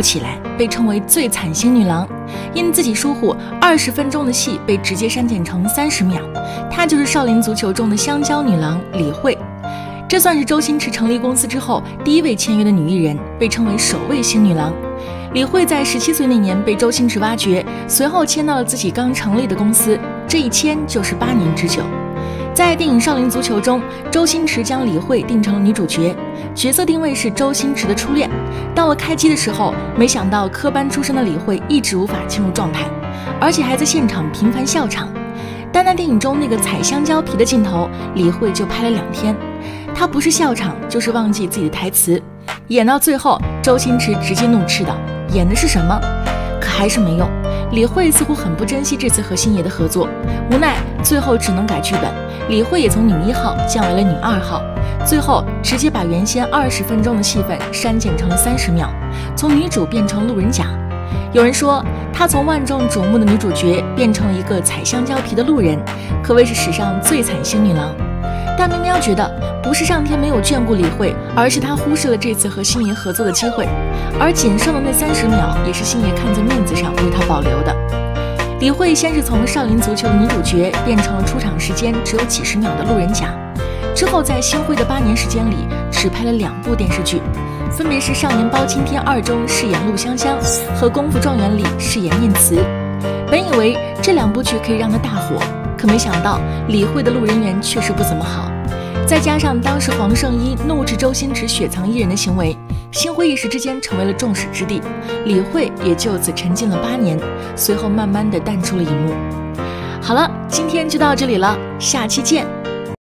起来，被称为最惨星女郎。因自己疏忽，二十分钟的戏被直接删减成三十秒。她就是《少林足球》中的香蕉女郎李慧。这算是周星驰成立公司之后第一位签约的女艺人，被称为首位星女郎。李慧在十七岁那年被周星驰挖掘，随后签到了自己刚成立的公司，这一签就是八年之久。在电影《少林足球》中，周星驰将李慧定成了女主角，角色定位是周星驰的初恋。到了开机的时候，没想到科班出身的李慧一直无法进入状态，而且还在现场频繁笑场。单单电影中那个踩香蕉皮的镜头，李慧就拍了两天。她不是笑场，就是忘记自己的台词。演到最后，周星驰直接怒斥道：“演的是什么？”可还是没用。李慧似乎很不珍惜这次和星爷的合作，无奈最后只能改剧本。李慧也从女一号降为了女二号，最后直接把原先二十分钟的戏份删减成了三十秒，从女主变成路人甲。有人说，她从万众瞩目的女主角变成了一个踩香蕉皮的路人，可谓是史上最惨星女郎。但喵喵觉得，不是上天没有眷顾李慧，而是他忽视了这次和星爷合作的机会。而仅剩的那三十秒，也是星爷看在面子上为他保留的。李慧先是从少林足球的女主角变成了出场时间只有几十秒的路人甲，之后在星辉的八年时间里只拍了两部电视剧，分别是《少年包青天二》中饰演陆香香和《功夫状元》里饰演念慈。本以为这两部剧可以让他大火，可没想到李慧的路人缘确实不怎么好。再加上当时黄圣依怒斥周星驰雪藏艺人的行为。星辉一时之间成为了众矢之的，李慧也就此沉浸了八年，随后慢慢的淡出了荧幕。好了，今天就到这里了，下期见。